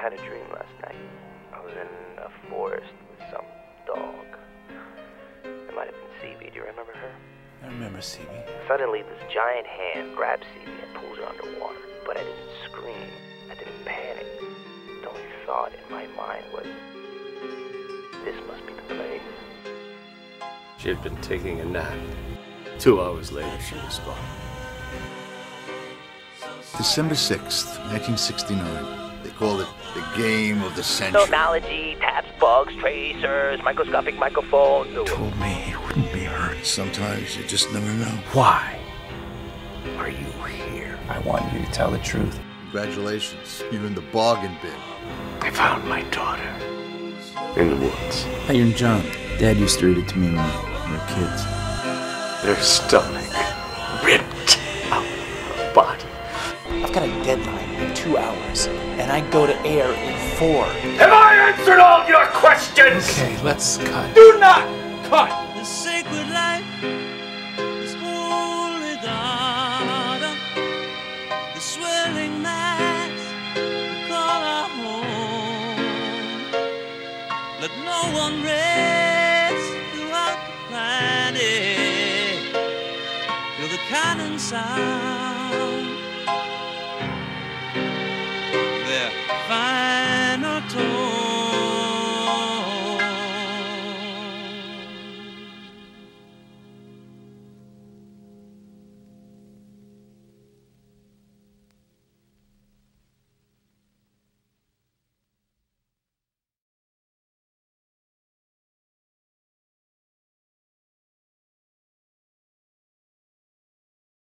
had a dream last night. I was in a forest with some dog. It might have been CB. Do you remember her? I remember CB. Suddenly, this giant hand grabs CB and pulls her underwater. But I didn't scream. I didn't panic. The only thought in my mind was, this must be the place. She had been taking a nap. Two hours later, she was gone. December 6th, 1969. They call it the game of the century. Technology, taps, bugs, tracers, microscopic microphones. told me he wouldn't be hurt. Sometimes you just never know. Why are you here? I want you to tell the truth. Congratulations, you're in the bargain bin. I found my daughter in the woods. Iron John. Dad used to read it to me when we were kids. Her stomach in two hours, and I go to air in four. Have I answered all your questions? Okay, let's cut. Do not cut! The sacred life is holy garden. The swelling mass we call our home. Let no one rest throughout the planet. Feel the cannon sound.